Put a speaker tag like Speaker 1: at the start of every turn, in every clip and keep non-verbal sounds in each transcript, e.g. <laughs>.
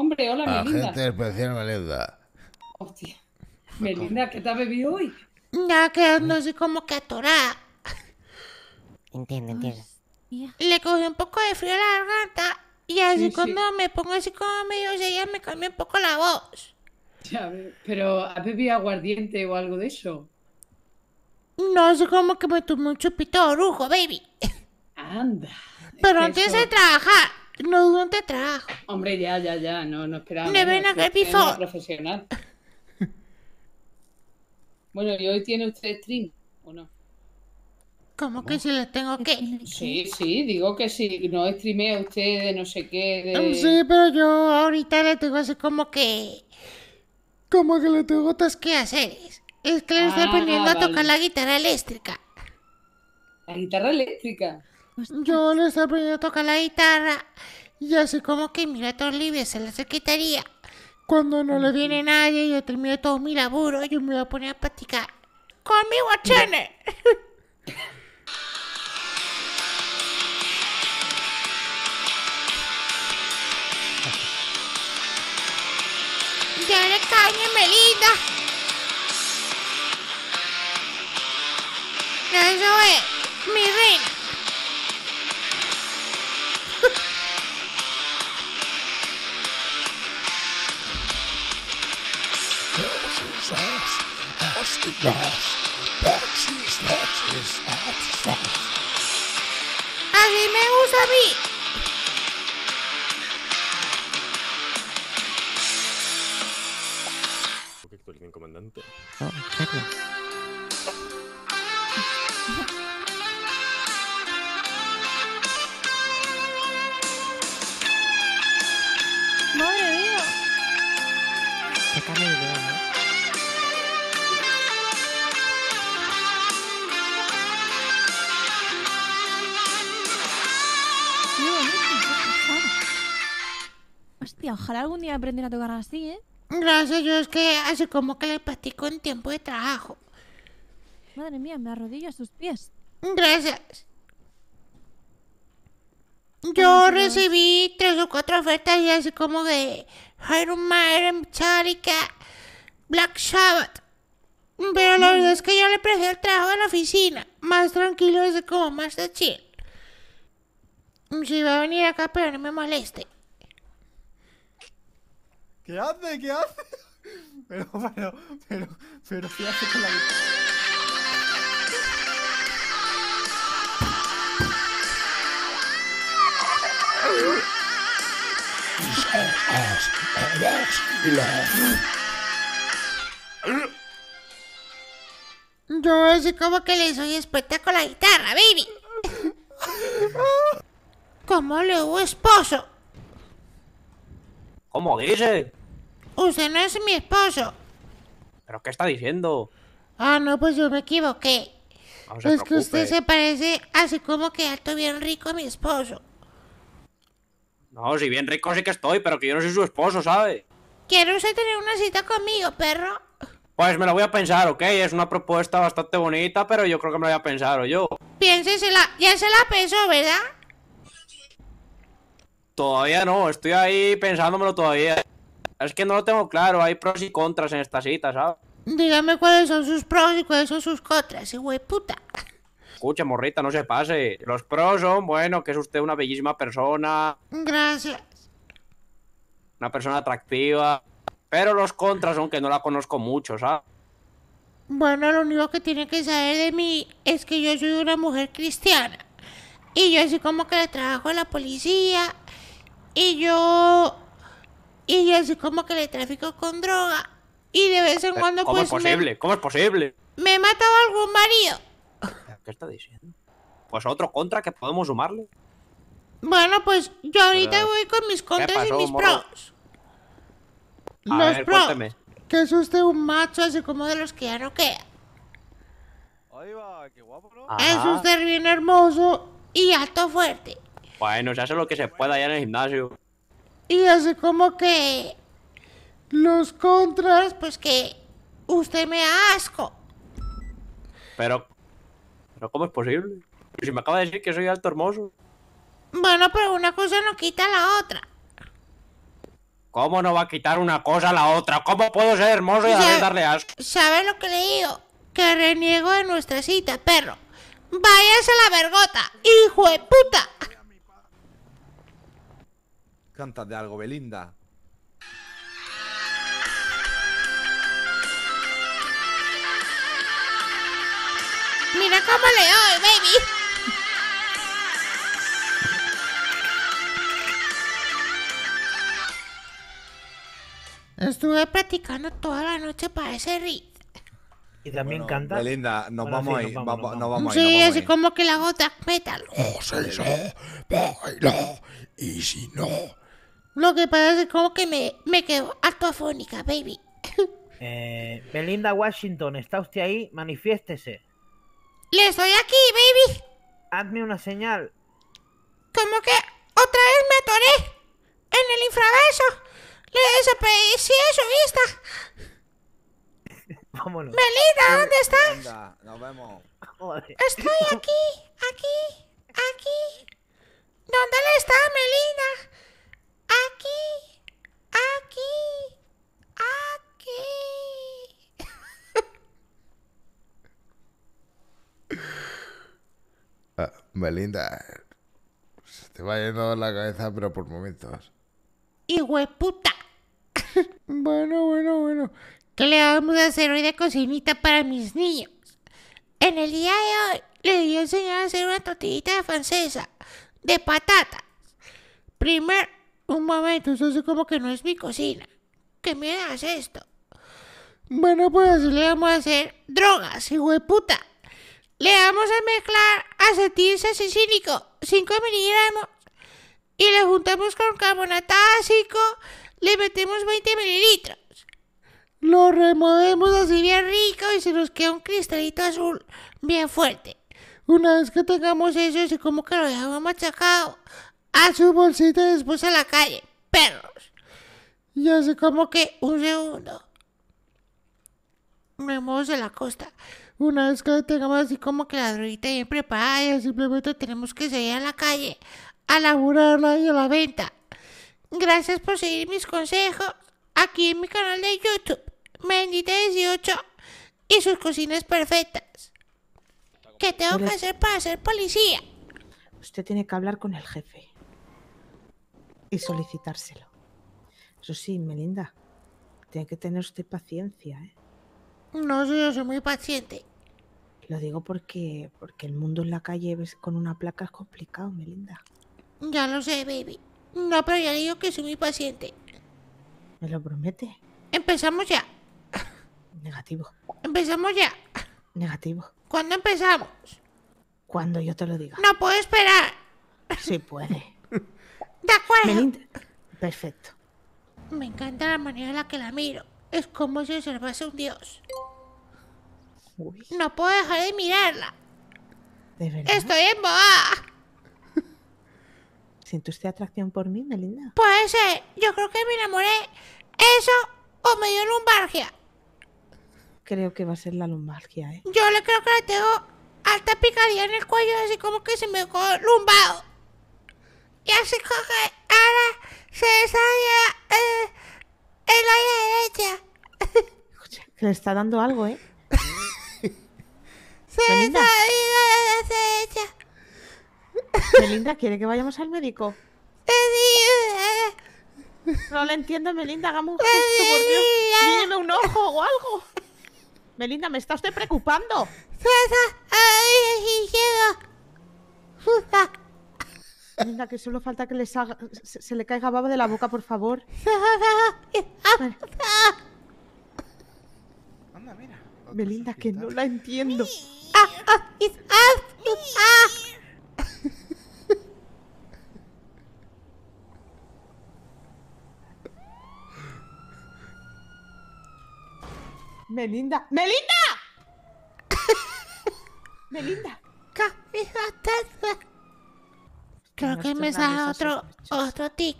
Speaker 1: Hombre, hola, Melinda.
Speaker 2: Agente especial Melinda.
Speaker 1: Hostia. Melinda, ¿qué te has bebido hoy?
Speaker 3: Ya quedando así como que atorada.
Speaker 4: Entiende, entiende.
Speaker 3: Le cogí un poco de frío a la garganta y así
Speaker 1: Sí, sí.
Speaker 3: cuando me pongo así como medio seria me cambia un poco la voz.
Speaker 1: Ya, ve- pero ¿has bebido aguardiente o algo de eso?
Speaker 3: No sé como que me tomé un chupito de orujo, baby.
Speaker 1: Anda.
Speaker 3: Pero
Speaker 1: Es que
Speaker 3: antes
Speaker 1: eso-
Speaker 3: de trabajar, no durante trabajo.
Speaker 1: Hombre, ya, ya, ya, no, no esperaba. Que es una
Speaker 3: before.
Speaker 1: profesional. <laughs> Bueno, ¿y hoy tiene usted stream o no?
Speaker 3: Como que si le tengo que...
Speaker 1: Sí, sí, digo que sí, no streamea usted de no sé qué, de...
Speaker 3: Sí, pero yo ahorita le tengo así como que... Como que le tengo otras que hacer. Es que le estoy
Speaker 1: Ah,
Speaker 3: aprendiendo a tocar la guitarra eléctrica.
Speaker 1: La guitarra eléctrica.
Speaker 3: Yo le estoy aprendiendo a tocar la guitarra y así como que mira todo libre se la secretaría. Cuando no le viene nadie, yo termino todo mi laburo, yo me voy a poner a practicar. Con mi guachene. Ya le caña, Melinda. Eso es, mi reina. Así me gusta a mí.
Speaker 5: ¿Qué actualización, comandante?
Speaker 6: Ojalá algún día aprendiera a tocar así, ¿eh?
Speaker 3: Gracias, yo es que así como que le practico en tiempo de trabajo.
Speaker 6: Madre mía, me arrodillo a sus pies.
Speaker 3: Gracias. Yo recibí tres o cuatro ofertas y así como de Iron Maiden, Metallica, Black Sabbath. Pero la verdad es que yo le prefiero el trabajo en la oficina. Más tranquilo, así como más de chill. Si va a venir acá, pero no me moleste.
Speaker 7: ¿Qué hace? ¿Qué hace? <laughs> Pero, pero, pero, pero, ¿qué hace con la guitarra?
Speaker 3: Yo así como que le soy experta con la guitarra, baby. <laughs> ¿Cómo le hubo esposo?
Speaker 8: ¿Cómo dice?
Speaker 3: Usted no es mi esposo.
Speaker 8: ¿Pero qué está diciendo?
Speaker 3: Ah, no, pues yo me equivoqué.
Speaker 8: No se
Speaker 3: es que usted se parece así como que alto bien rico a mi esposo.
Speaker 8: No, si bien rico sí que estoy, pero que yo no soy su esposo, ¿sabe?
Speaker 3: ¿Quiere usted tener una cita conmigo, perro?
Speaker 8: Pues me lo voy a pensar, ¿ok? Es una propuesta bastante bonita, pero yo creo que me la voy a pensar, ¿o yo?
Speaker 3: Piénsesela. Ya se la pensó, ¿verdad?
Speaker 8: Todavía no, estoy ahí pensándomelo todavía. Es que no lo tengo claro, hay pros y contras en esta cita, ¿sabes?
Speaker 3: Dígame cuáles son sus pros y cuáles son sus contras, güey puta.
Speaker 8: Escuche, morrita, no se pase. Los pros son, bueno, que es usted una bellísima persona,
Speaker 3: Gracias.
Speaker 8: una persona atractiva. Pero los contras son que no la conozco mucho, ¿sabes?
Speaker 3: Bueno, lo único que tiene que saber de mí es que yo soy una mujer cristiana. Y yo así como que le trabajo a la policía. Y yo... Y yo así como que le trafico con droga. Y de vez en cuando
Speaker 8: Eh, ¿Cómo es
Speaker 3: pues me,
Speaker 8: posible? ¿Cómo es posible?
Speaker 3: me he matado a algún marido.
Speaker 8: ¿Qué está diciendo? Pues otro contra que podemos sumarle.
Speaker 3: Bueno, pues yo ahorita
Speaker 8: Pero,
Speaker 3: voy con mis contras y mis
Speaker 8: morro?
Speaker 3: pros.
Speaker 8: A
Speaker 3: Los
Speaker 8: ver,
Speaker 3: pros.
Speaker 8: cuénteme.
Speaker 3: Que es usted un macho así como de los que ya no queda.
Speaker 7: Ahí va, qué guapo, ¿no?
Speaker 3: Es usted bien hermoso y alto fuerte.
Speaker 8: Bueno, se hace lo que se pueda allá en el gimnasio.
Speaker 3: Y así como que los contras, pues que usted me da asco.
Speaker 8: Pero. ¿Pero cómo es posible? Si me acaba de decir que soy alto hermoso.
Speaker 3: Bueno, pero una cosa no quita la otra.
Speaker 9: ¿Cómo no va a quitar una cosa a la otra? ¿Cómo puedo ser hermoso y a vez darle asco?
Speaker 3: ¿Sabes lo que le digo? Que reniego de nuestra cita, perro. Váyase a la vergota, hijo de puta.
Speaker 10: Cántate algo, Belinda.
Speaker 3: Mira cómo le doy, baby. Estuve practicando toda la noche para ese ritmo.
Speaker 11: Y también
Speaker 10: Bueno,
Speaker 11: canta.
Speaker 10: Belinda, nos
Speaker 11: Bueno,
Speaker 10: vamos
Speaker 11: sí,
Speaker 10: ahí.
Speaker 11: nos
Speaker 10: Vamos,
Speaker 11: vamos, nos
Speaker 10: nos
Speaker 11: vamos.
Speaker 10: vamos ahí.
Speaker 3: Sí,
Speaker 10: nos vamos
Speaker 3: así
Speaker 10: ahí.
Speaker 3: como que la gota metal.
Speaker 2: Oh, sí, sí. Baila. Y si no.
Speaker 3: Lo que pasa es como que me, me quedo afónica, baby. <laughs>
Speaker 11: Eh, Belinda Washington, ¿está usted ahí? Manifiéstese.
Speaker 3: Le estoy aquí, baby.
Speaker 11: Hazme una señal.
Speaker 3: Como que otra vez me atoré en el infraverso. Le desaparecí de su vista. <laughs>
Speaker 11: Vámonos.
Speaker 3: Belinda, ¿dónde estás?
Speaker 10: Belinda, nos vemos.
Speaker 11: Joder.
Speaker 3: Estoy aquí, aquí, aquí. ¿Dónde le está Melinda? Aquí, aquí, aquí.
Speaker 2: Ah, Belinda. Se te va yendo la cabeza, pero por momentos.
Speaker 3: De puta. <laughs> bueno, bueno, bueno. ¿Qué le vamos a hacer hoy de cocinita para mis niños? En el día de hoy les voy a enseñar a hacer una tortillita francesa de patatas. Primero, un momento, eso es como que no es mi cocina. ¿Qué me das esto? Bueno, pues así le vamos a hacer drogas, hijo de puta. Le vamos a mezclar acetil salicílico, 5 miligramos, y le juntamos con carbonato ácido, le metemos 20 mililitros. Lo removemos así bien rico y se nos queda un cristalito azul bien fuerte. Una vez que tengamos eso, así como que lo dejamos machacado, a su bolsita y después a la calle. Perros. Y así como que un segundo. Vemos de la costa. Una vez que tengamos así como que la droguita bien preparada, ya simplemente tenemos que salir a la calle a laburarla y a la venta. Gracias por seguir mis consejos aquí en mi canal de YouTube, Mendita18 y sus cocinas perfectas. ¿Qué tengo que hacer para ser policía?
Speaker 12: Usted tiene que hablar con el jefe y solicitárselo. Eso sí, Melinda, tiene que tener usted paciencia, ¿eh?
Speaker 3: No sé, yo soy muy paciente.
Speaker 12: Lo digo porque, porque el mundo en la calle ves, con una placa es complicado, Melinda.
Speaker 3: Ya lo sé, baby. No, pero ya digo que soy muy paciente.
Speaker 12: ¿Me lo promete?
Speaker 3: Empezamos ya.
Speaker 12: Negativo,
Speaker 3: Empezamos ya.
Speaker 12: negativo.
Speaker 3: ¿Cuándo empezamos?
Speaker 12: Cuando yo te lo diga.
Speaker 3: No puedo esperar.
Speaker 12: Sí puede.
Speaker 3: De acuerdo.
Speaker 12: Melinda, perfecto.
Speaker 3: Me encanta la manera en la que la miro. Es como si observase un dios.
Speaker 12: Uy,
Speaker 3: No puedo dejar de mirarla.
Speaker 12: ¿de verdad?
Speaker 3: Estoy embobada. <laughs>
Speaker 12: ¿Siente usted atracción por mí, Melinda?
Speaker 3: Puede ser. Yo creo que me enamoré. Eso o me dio lumbargia.
Speaker 12: Creo que va a ser la lumbalgia, ¿eh?
Speaker 3: Yo le creo que le tengo alta picadilla en el cuello, así como que se me quedó lumbado. Como que ahora se desarrolla eh, en la derecha.
Speaker 12: Que le está dando algo, ¿eh?
Speaker 3: Se la derecha.
Speaker 12: Melinda, ¿quiere que vayamos al médico?
Speaker 3: Eh,
Speaker 12: No le entiendo, Melinda, hagamos un gesto, por Dios. Un ojo o algo. Melinda, me está usted preocupando. Melinda, que solo falta que le salga- se, se le caiga baba de la boca, por favor.
Speaker 7: Anda, mira. otro
Speaker 12: Melinda, que no la entiendo. Melinda, Melinda. Melinda.
Speaker 3: Creo que me sale otro, otro tic.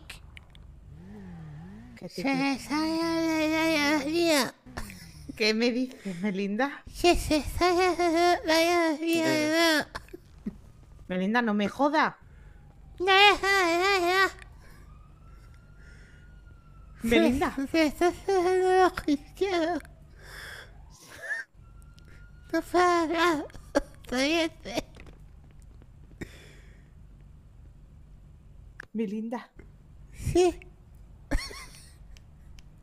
Speaker 12: ¿Qué,
Speaker 3: Se me sale
Speaker 12: qué me dices, Melinda?
Speaker 3: Se sale
Speaker 12: Melinda, no me joda. Belinda.
Speaker 3: Se está. Está parado. Estoy
Speaker 12: Belinda,
Speaker 3: Sí,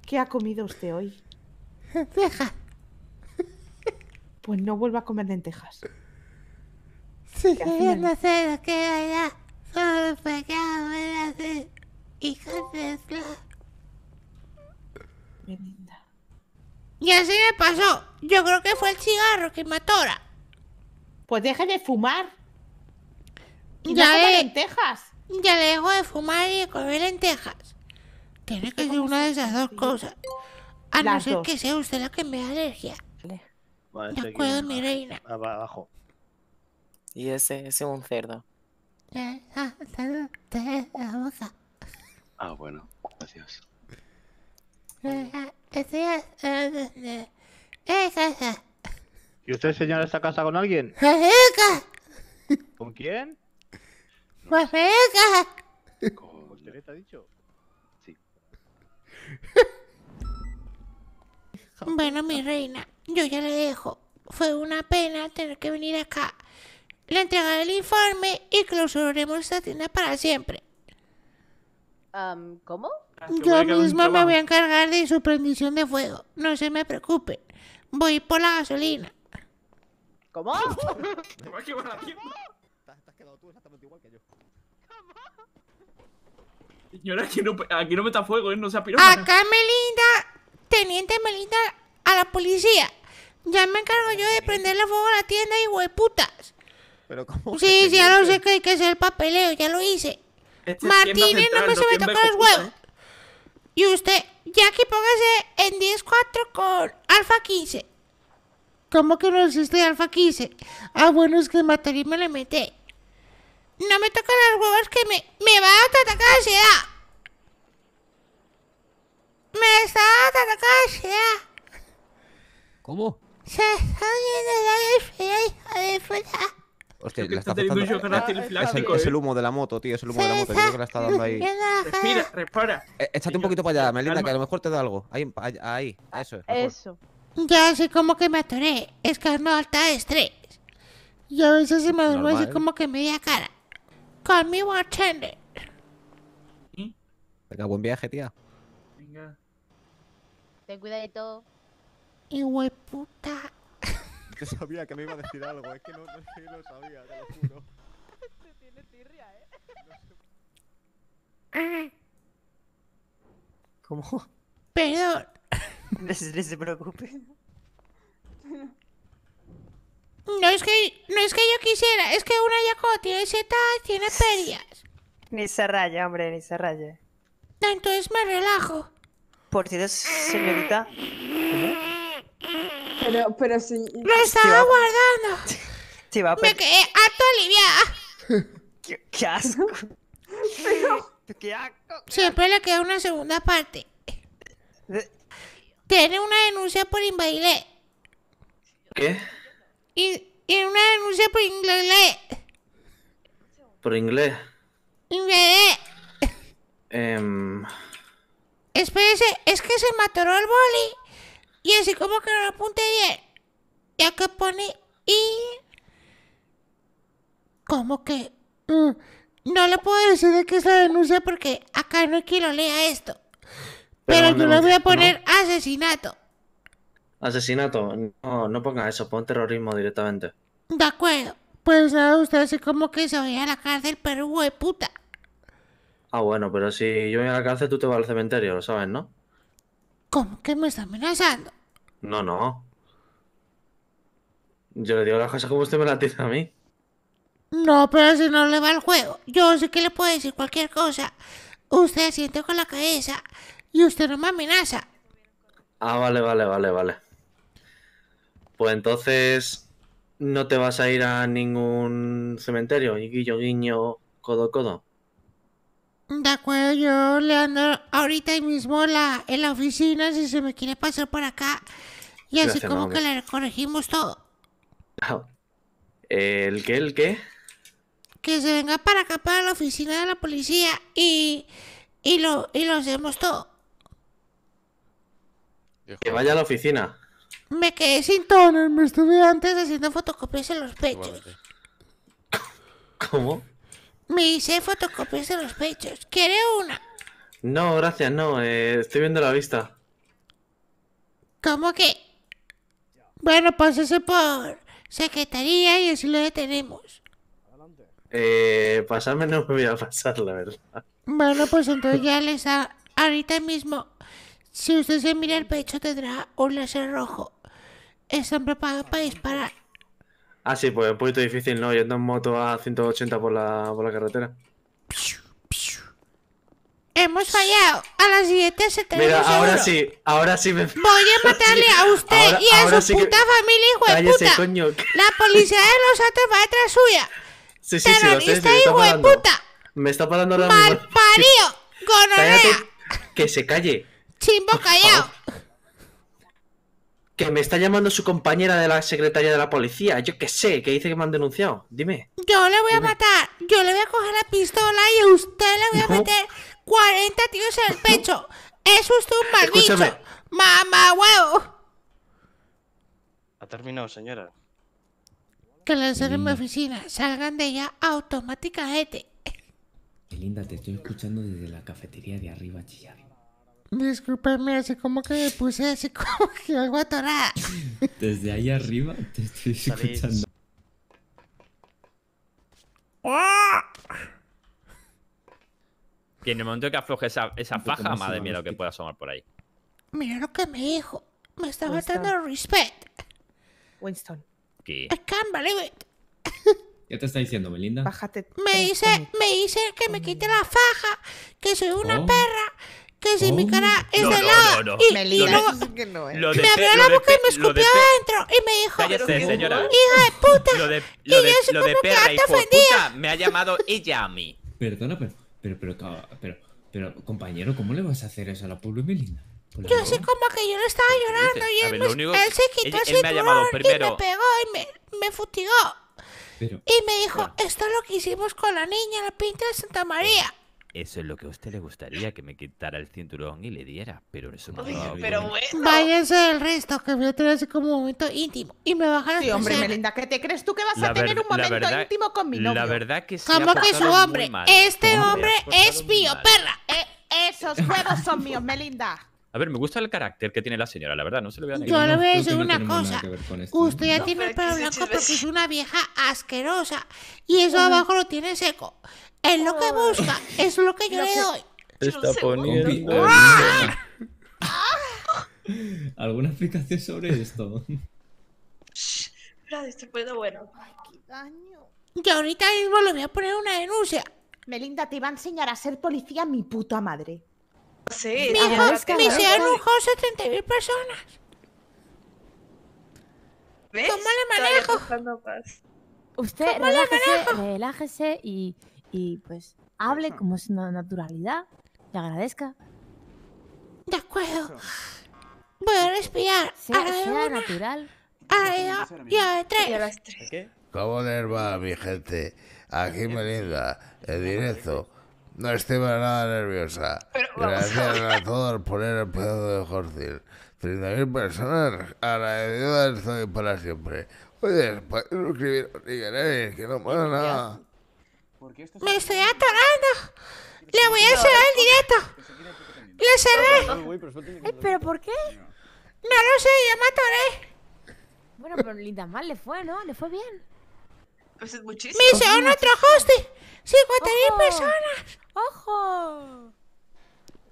Speaker 12: ¿qué ha comido usted hoy?
Speaker 3: deja.
Speaker 12: Pues no vuelva a comer lentejas.
Speaker 3: Si
Speaker 12: ¿Qué hacen
Speaker 3: queriendo
Speaker 12: ahí?
Speaker 3: hacer lo que vaya, solo me hace. Hijos de.
Speaker 12: Belinda.
Speaker 3: Y así me pasó. Yo creo que fue el cigarro que me atora.
Speaker 12: Pues deje de fumar. Y
Speaker 3: Ya
Speaker 12: no
Speaker 3: le-
Speaker 12: lentejas.
Speaker 3: Ya le dejo de fumar y de comer lentejas. Tiene que ser una de esas dos cosas. A no
Speaker 12: Las
Speaker 3: ser
Speaker 12: dos.
Speaker 3: que sea usted la que me da alergia.
Speaker 13: Vale,
Speaker 3: De
Speaker 13: estoy aquí
Speaker 3: acuerdo, mi reina.
Speaker 13: ab- Abajo.
Speaker 4: Y ese, ese es un cerdo.
Speaker 3: La boca.
Speaker 13: Ah, bueno, gracias.
Speaker 3: Estoy eh, eh, eh, casa.
Speaker 13: ¿Y usted, señora, está casada con alguien? ¿Con quién?
Speaker 3: Pues Rebeca.
Speaker 13: ¿Con Teresa ha dicho? Sí.
Speaker 3: Bueno, mi reina, yo ya le dejo. Fue una pena tener que venir acá. Le entregaré el informe y clausuraremos esta tienda para siempre.
Speaker 14: ¿Cómo?
Speaker 3: Yo misma me voy a encargar de su prendición de fuego. No se me preocupe. Voy por la gasolina.
Speaker 14: ¿Cómo? <laughs>
Speaker 10: Te has quedado tú exactamente igual que yo.
Speaker 9: Señora, aquí no, aquí no meta fuego, ¿eh? No sea pirómana.
Speaker 3: Acá Melinda, teniente Melinda, a la policía. Ya me encargo yo de prenderle fuego a la tienda y hueputas.
Speaker 10: Pero ¿cómo?
Speaker 3: Sí, sí, ya lo sé que hay que hacer el papeleo, ya lo hice.
Speaker 9: Este
Speaker 3: Martínez, no me se meta con los huevos. Y usted, Jackie, póngase en 10-4 con Alfa 15. ¿Cómo que no existe Alfa 15? Ah, bueno, es que Matarí me le mete. No me tocan las huevos que me, me va a atacar ansiedad. Me está atacando ansiedad.
Speaker 10: ¿Cómo?
Speaker 3: Se está viendo la hija de.
Speaker 10: Hostia,
Speaker 9: que
Speaker 10: le
Speaker 9: está
Speaker 10: afectando. Es el, es
Speaker 9: ¿eh?
Speaker 10: el humo de la moto, tío. Es el humo de la moto. Yo creo que le está dando ahí.
Speaker 9: Respira, respira.
Speaker 10: Eh, échate un poquito para allá, Melinda, que a lo mejor te da algo. Ahí, ahí, ahí, eso. es, mejor.
Speaker 14: Eso.
Speaker 3: Ya sé como que me atoré. Es que ando alta de estrés. Y a veces se me duerme así como que media cara. Call me bartender.
Speaker 10: Venga, buen viaje, tía.
Speaker 9: Venga.
Speaker 14: Ten cuidadito.
Speaker 3: Y hueputa. <laughs>
Speaker 10: Yo sabía que me iba a decir algo. Es que no, no, sí lo sabía, te lo juro.
Speaker 14: Tiene tirria, ¿eh?
Speaker 3: Ah,
Speaker 4: ¿Cómo?
Speaker 3: perdón.
Speaker 4: No <laughs> se, no se preocupe.
Speaker 3: No es que no es que yo quisiera, es que una ya cuando tiene setas tiene pérdidas.
Speaker 4: Ni se raya, hombre, ni se raya.
Speaker 3: Entonces me relajo.
Speaker 4: Por cierto, señorita.
Speaker 14: Pero, pero si...
Speaker 3: Lo estaba guardando.
Speaker 4: Sí, va,
Speaker 3: Me
Speaker 4: pero...
Speaker 3: quedé harto aliviada.
Speaker 4: ¿Qué, qué asco. ¡Qué asco!
Speaker 3: Siempre le queda una segunda parte.
Speaker 4: De-
Speaker 3: Tiene una denuncia por invadirle.
Speaker 9: ¿Qué?
Speaker 3: Y, y una denuncia por inglés.
Speaker 9: Por inglés.
Speaker 3: Inglés.
Speaker 9: Em,
Speaker 3: Espérese, es que se me atoró el boli. Y así como que no lo apunté bien. Ya que pone y. ¿Cómo que? Mm, No le puedo decir de qué es la denuncia porque acá no hay quien lo lea esto. Pero yo le voy a poner asesinato.
Speaker 9: Asesinato. No, no ponga eso, pon terrorismo directamente.
Speaker 3: De acuerdo. Pues nada, usted así como que se vaya a la cárcel, pero de puta.
Speaker 9: Ah, bueno, pero si yo voy a la cárcel, tú te vas al cementerio, lo sabes, ¿no?
Speaker 3: ¿Cómo que me está amenazando?
Speaker 9: No, no. Yo le digo las cosas como usted me las dice a mí.
Speaker 3: No, pero si no le va el juego. Yo sí que le puedo decir cualquier cosa. Usted siente con la cabeza y usted no me amenaza.
Speaker 9: Ah, vale, vale, vale, vale. Pues entonces, ¿no te vas a ir a ningún cementerio? Y guiño, guiño, codo, codo.
Speaker 3: De acuerdo, yo le ando ahorita mismo en la, en la oficina si se me quiere pasar por acá. Y así
Speaker 9: Gracias,
Speaker 3: como
Speaker 9: mami.
Speaker 3: que le corregimos todo.
Speaker 9: ¿El qué? ¿El qué?
Speaker 3: Que se venga para acá, para la oficina de la policía y, y, lo, y lo hacemos todo.
Speaker 9: Que vaya a la oficina.
Speaker 3: Me quedé sin toner, me estuve antes haciendo fotocopias en los pechos.
Speaker 9: ¿Cómo?
Speaker 3: Me hice fotocopias en los pechos. ¿Quiere una?
Speaker 9: No, gracias, no. eh, estoy viendo la vista.
Speaker 3: ¿Cómo que? Bueno, pásese por secretaría y así lo detenemos.
Speaker 9: Eh, pasarme no me voy a pasar, la verdad.
Speaker 3: Bueno, pues entonces ya les da. Ahorita mismo, si usted se mira el pecho, tendrá un láser rojo. Están preparados para disparar.
Speaker 9: Ah, sí, pues un poquito difícil, ¿no? Yendo en moto a 180 por la, por la carretera.
Speaker 3: Hemos fallado. A la siguiente se tenemos
Speaker 9: Mira, ahora
Speaker 3: seguro.
Speaker 9: sí, ahora sí me...
Speaker 3: Voy a matarle a <laughs> usted
Speaker 9: Ahora-
Speaker 3: y a su
Speaker 9: sí que-
Speaker 3: puta familia, hijo de puta.
Speaker 9: coño.
Speaker 3: La policía de los Santos va detrás suya.
Speaker 9: Sí, sí, sí, sí,
Speaker 3: Terrorista,
Speaker 9: me está
Speaker 3: hijo de
Speaker 9: parando.
Speaker 3: puta.
Speaker 9: Me está parando ahora mismo.
Speaker 3: Parío. <laughs> Gonorrea.
Speaker 9: Que se calle.
Speaker 3: Chimbo callao.
Speaker 9: Que me está llamando su compañera de la secretaría de la policía. Yo qué sé, que dice que me han denunciado. Dime.
Speaker 3: Yo le voy a matar. Yo le voy a coger la pistola y a usted le voy a
Speaker 9: No.
Speaker 3: meter 40 tiros en el pecho. Es usted un mal bicho.
Speaker 9: Escúchame.
Speaker 3: Mamá huevo.
Speaker 15: Ha terminado, señora.
Speaker 3: Que las en mi oficina salgan de ella automáticamente.
Speaker 16: Linda, te estoy escuchando desde la cafetería de arriba chillar.
Speaker 3: Discúlpeme, así como que me puse así <laughs> como que algo atorada.
Speaker 16: Desde ahí arriba te estoy escuchando.
Speaker 17: Que en el momento que afloje esa, esa faja, madre mía, lo que pueda asomar por ahí.
Speaker 3: Mira lo que me dijo. Me está
Speaker 12: Winston.
Speaker 3: faltando el respeto.
Speaker 12: Winston,
Speaker 17: ¿Qué?
Speaker 3: I can't believe it.
Speaker 16: ¿Qué te está diciendo, Melinda?
Speaker 12: bájate.
Speaker 3: Me dice, me dice que me quite la faja, que soy una perra, que si mi
Speaker 16: ¿Cómo?
Speaker 3: cara es
Speaker 17: No,
Speaker 3: de
Speaker 17: no,
Speaker 3: lado.
Speaker 17: no, no.
Speaker 3: Y,
Speaker 12: Melinda,
Speaker 3: y <laughs>
Speaker 12: no.
Speaker 17: Lo de
Speaker 3: me abrió la boca y me escupió adentro y me dijo,
Speaker 17: Cállese, señora.
Speaker 3: hija de puta.
Speaker 17: Lo de,
Speaker 3: Y
Speaker 17: lo
Speaker 3: yo
Speaker 17: de,
Speaker 3: así
Speaker 17: lo de
Speaker 3: como que
Speaker 17: perra y puta me ha llamado ella a mí.
Speaker 16: Perdona, pero, pero, pero, pero, pero, compañero, ¿cómo le vas a hacer eso a la pobre Melinda? Por
Speaker 3: Yo así como que yo le estaba llorando y él,
Speaker 17: ver,
Speaker 3: me-
Speaker 17: único-
Speaker 3: él se quitó el
Speaker 17: me
Speaker 3: cinturón y me pegó y me, me futigó.
Speaker 16: Pero,
Speaker 3: Y me dijo, esto es lo que hicimos con la niña, la pinta de Santa María.
Speaker 17: Eso es lo que a usted le gustaría, que me quitara el cinturón y le diera, pero eso no hago.
Speaker 14: Pero bueno.
Speaker 3: Váyanse del resto, que voy a tener así como un momento íntimo. Y me bajan
Speaker 12: Sí, hombre. Melinda, ¿qué te crees tú que vas
Speaker 17: La
Speaker 12: a tener un momento
Speaker 17: verdad-
Speaker 12: íntimo con mi novio?
Speaker 17: La verdad que ha
Speaker 3: ¿Cómo que su hombre?
Speaker 17: mal.
Speaker 3: Este hombre es mío, perra.
Speaker 12: Eh, esos juegos son míos, Melinda.
Speaker 17: A ver, me gusta el carácter que tiene la señora, la verdad, no se lo voy a negar.
Speaker 3: Yo le voy a decir
Speaker 16: no
Speaker 3: una cosa. Usted ya
Speaker 14: No,
Speaker 3: tiene el pelo blanco porque es una vieja asquerosa. Y eso abajo lo tiene seco. Es lo que busca, es lo que yo le doy.
Speaker 17: Está poniendo.
Speaker 16: ¿alguna, <laughs> ¿Alguna explicación sobre esto?
Speaker 14: Espera, estoy poniendo bueno.
Speaker 12: Qué daño.
Speaker 3: Y ahorita mismo le voy a poner una denuncia.
Speaker 12: Melinda, te iba a enseñar a ser policía mi puta madre.
Speaker 14: Sí,
Speaker 3: Mi
Speaker 14: sí,
Speaker 3: hijo,
Speaker 14: agradezca,
Speaker 3: me hicieron un host de 30.000 personas.
Speaker 14: ¿Ves?
Speaker 3: ¿Cómo le manejo?
Speaker 18: Usted
Speaker 3: ¿Cómo le
Speaker 18: relájese, relájese y, y pues hable como es una naturalidad. Le agradezca.
Speaker 3: De acuerdo. Voy a respirar.
Speaker 18: Sea,
Speaker 3: A
Speaker 18: sea
Speaker 3: una,
Speaker 18: natural.
Speaker 3: a la de dos y a la de
Speaker 14: Y a
Speaker 3: tres.
Speaker 14: las tres.
Speaker 15: ¿Qué?
Speaker 2: ¿Cómo les va, mi gente? Aquí Melinda, en directo. No estoy para nada nerviosa.
Speaker 14: A
Speaker 2: Gracias a todos por poner el pedazo de hostil. 30.000 personas agradecidas estoy para siempre. Oye, podéis suscribiros si queréis, que no pasa nada.
Speaker 3: Me estoy atorando. Le voy a cerrar el directo. Le cerré.
Speaker 18: Eh, ¿Pero por qué?
Speaker 3: No lo sé, ya me atoré.
Speaker 18: Bueno, pero linda mal le fue, ¿no? Le fue bien.
Speaker 14: Pues es muchísimo.
Speaker 3: Me hicieron otro hosting. 50.000
Speaker 18: ¡Ojo!
Speaker 3: personas.
Speaker 18: ¡Ojo!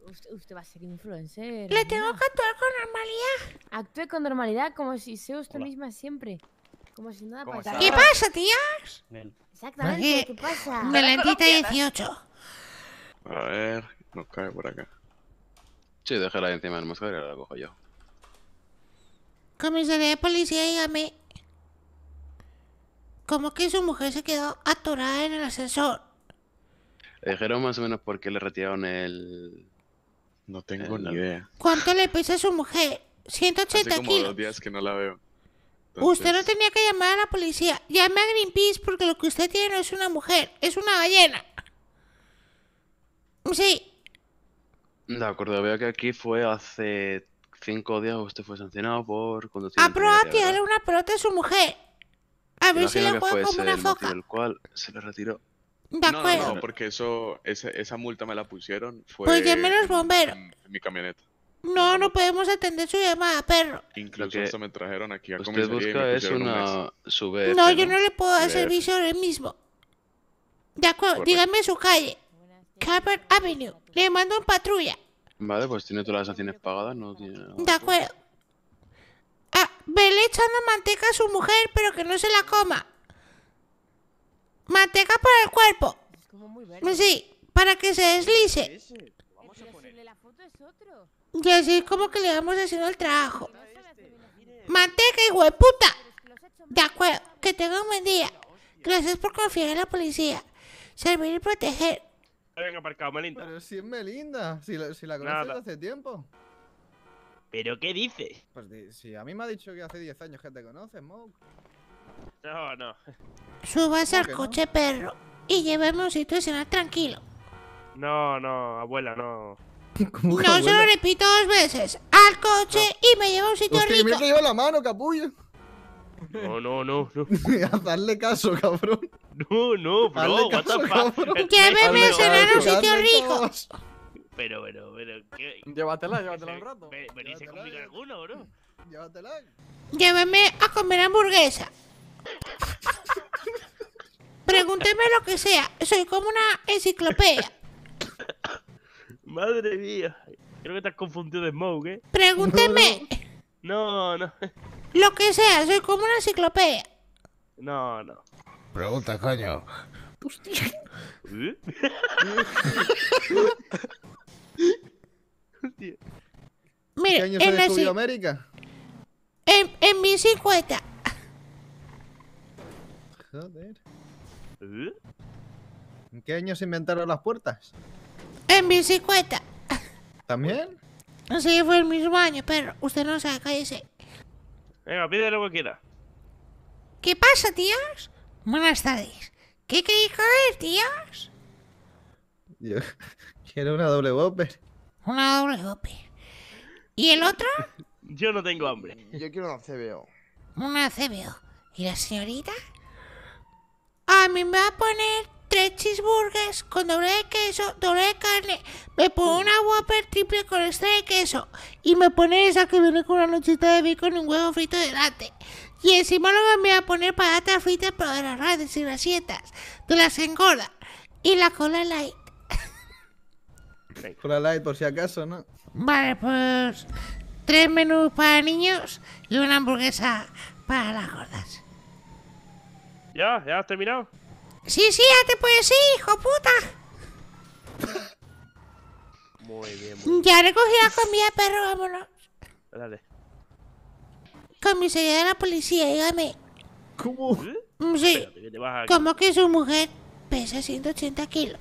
Speaker 18: Usted, usted va a ser influencer.
Speaker 3: Le tengo que actuar con normalidad.
Speaker 18: Actúe con normalidad como si sea usted misma siempre. Como si nada
Speaker 15: ¿Cómo
Speaker 18: pasara.
Speaker 3: ¿Qué pasa, tías?
Speaker 18: Exactamente, ¿qué pasa?
Speaker 3: Melantita 18.
Speaker 13: A ver, nos cae por acá. Sí, déjala encima del mosquero y ahora la cojo yo.
Speaker 3: Comisaría de policía, dígame. ¿Cómo que su mujer se quedó atorada en el ascensor?
Speaker 13: ¿Le dijeron más o menos por qué le retiraron el...?
Speaker 6: No tengo
Speaker 13: el-
Speaker 6: ni idea.
Speaker 3: ¿Cuánto le pesa a su mujer?
Speaker 6: Hace
Speaker 3: 180
Speaker 6: como
Speaker 3: kilos.
Speaker 6: dos días que no la veo.
Speaker 3: Usted no tenía que llamar a la policía. Llame a Greenpeace porque lo que usted tiene no es una mujer, es una ballena. Sí,
Speaker 13: De acuerdo, veo que aquí fue hace cinco días usted fue sancionado por conducir.
Speaker 3: Probado a tirarle una pelota a su mujer. A ver si
Speaker 13: Imagino que
Speaker 3: juega
Speaker 13: fue
Speaker 3: como una foca.
Speaker 13: el cual se le retiró.
Speaker 3: De
Speaker 6: No, no,
Speaker 3: acuerdo.
Speaker 6: no, porque eso, esa, esa multa me la pusieron. Fue
Speaker 3: Pues llame a los bomberos.
Speaker 6: en mi camioneta.
Speaker 3: No, no podemos atender su llamada, perro.
Speaker 6: Incluso
Speaker 13: que
Speaker 6: hasta me trajeron aquí a
Speaker 13: Usted busca es una su BF,
Speaker 3: No, yo no le puedo dar
Speaker 13: BF.
Speaker 3: servicio ahora mismo. De acuerdo,
Speaker 13: Correcto.
Speaker 3: dígame su calle. Carver Avenue. Le mando un patrulla.
Speaker 13: Vale, pues tiene todas las sanciones pagadas, no tiene...
Speaker 3: De acuerdo. Ah, vele echando manteca a su mujer, pero que no se la coma. Manteca para el cuerpo. Sí, para que se deslice. Y así es como que le vamos haciendo el trabajo. Manteca, hijo de puta. De acuerdo, que tenga un buen día. Gracias por confiar en la policía. Servir y proteger.
Speaker 19: Venga, aparcado, Melinda.
Speaker 7: Pero si es Melinda, si la, si la conoces
Speaker 19: Nada.
Speaker 7: hace tiempo.
Speaker 19: ¿Pero qué dices?
Speaker 7: Pues si a mí me ha dicho que hace 10 años que te conoces, Moke.
Speaker 19: No, no.
Speaker 3: Súbase al
Speaker 7: que no?
Speaker 3: coche, perro. Y llévame a un sitio de cenar tranquilo.
Speaker 19: No, no, abuela, no. <laughs>
Speaker 7: ¿Cómo que
Speaker 3: No se lo
Speaker 7: abuela?
Speaker 3: repito dos veces. Al coche y me lleva a un sitio
Speaker 7: Hostia,
Speaker 3: rico.
Speaker 7: me he caído la mano, capullo.
Speaker 19: No, no, no, no. <laughs>
Speaker 7: A darle caso, cabrón.
Speaker 19: No, no, bro,
Speaker 7: Hazle
Speaker 19: what
Speaker 7: caso,
Speaker 19: the fuck.
Speaker 7: cabrón.
Speaker 3: Lléveme a cenar a un
Speaker 7: Hazle
Speaker 3: sitio rico.
Speaker 19: Pero, pero, pero, ¿qué?
Speaker 10: Llévatela, llévatela un rato.
Speaker 19: Ve- ¿Venís conmigo alguno, bro?
Speaker 7: Llévatela.
Speaker 3: Lléveme a comer hamburguesa. Pregúnteme lo que sea. Soy como una enciclopedia.
Speaker 19: Madre mía. Creo que te has confundido de Smoke, ¿eh?
Speaker 3: Pregúnteme
Speaker 19: No, no.
Speaker 3: lo que sea. Soy como una enciclopedia.
Speaker 19: No, no.
Speaker 2: Pregunta, coño.
Speaker 19: ¿Eh?
Speaker 7: ¿Qué
Speaker 3: Mire,
Speaker 7: año se
Speaker 3: en, la
Speaker 7: descubrió América?
Speaker 3: en, en 1050.
Speaker 7: Joder.
Speaker 19: ¿Eh?
Speaker 7: ¿En qué año se inventaron las puertas?
Speaker 3: En 1050.
Speaker 7: ¿También?
Speaker 3: Sí, fue el mismo año, perro. Usted no sabe, cállese.
Speaker 19: Venga, pide lo que quieras.
Speaker 3: ¿Qué pasa, tíos? Buenas tardes. ¿Qué queréis comer, tíos?
Speaker 7: Yo <laughs> quiero una doble bopper.
Speaker 3: Una doble dope. ¿Y el otro? <laughs>
Speaker 19: Yo no tengo hambre.
Speaker 10: Yo quiero una CBO.
Speaker 3: Una CBO. ¿Y la señorita? A mí me va a poner tres cheeseburgers con doble de queso, doble de carne. Me pone una Whopper triple con extra de queso. Y me pone esa que viene con una nochita de bacon y un huevo frito delante. Y encima luego me va a poner patatas fritas pero de las grandes y grasietas. De las que engordan. Y la cola light.
Speaker 7: Con la light por si acaso, ¿no?
Speaker 3: Vale, pues tres menús para niños y una hamburguesa para las gordas.
Speaker 19: ¿Ya? ¿Ya has terminado?
Speaker 3: Sí, sí, ya te puedes ir, hijo puta.
Speaker 19: Muy bien, muy
Speaker 3: Ya recogí la comida, perro, vámonos.
Speaker 19: bien. Dale.
Speaker 3: Comisaría de la policía, dígame.
Speaker 7: ¿Cómo?
Speaker 3: Mm, Sí,
Speaker 19: Espérate, que te vas a...
Speaker 3: como que su mujer pesa 180 kilos.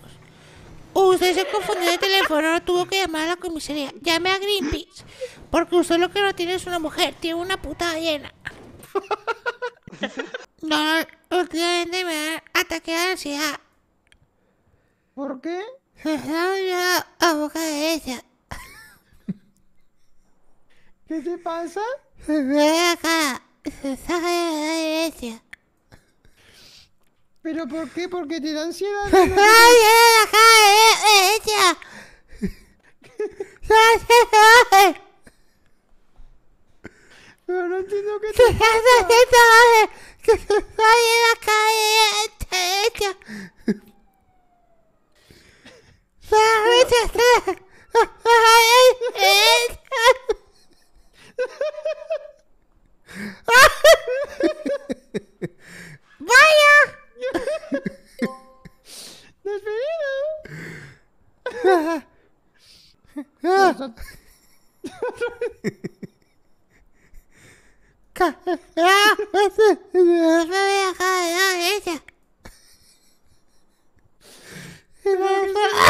Speaker 3: Usted se confundió de teléfono, no tuvo que llamar a la comisaría. Llame a Greenpeace. Porque usted lo que no tiene es una mujer, tiene una puta ballena. No, últimamente me da ataque de ansiedad.
Speaker 7: ¿Por qué?
Speaker 3: Se está doliendo a boca derecha.
Speaker 7: ¿Qué te pasa?
Speaker 3: Se me da cara. Se está cayendo a la derecha.
Speaker 7: ¿Pero por qué? Porque te da ansiedad.
Speaker 3: Se está cayendo la cara derecha. <laughs> Se hace
Speaker 7: Pero no entiendo qué
Speaker 3: Se está haciendo que se está cayendo la cara derecha. Solamente está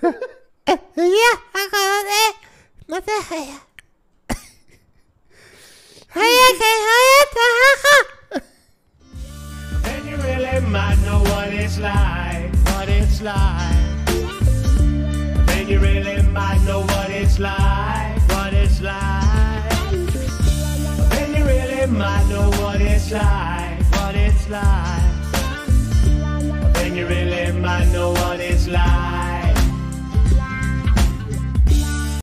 Speaker 3: ¡Vaya!
Speaker 7: Despedido.
Speaker 3: Ya, acabo de... No te vayas. ¡Ay, like.
Speaker 20: Then you really might know what it's like, what it's like. Then you really might know what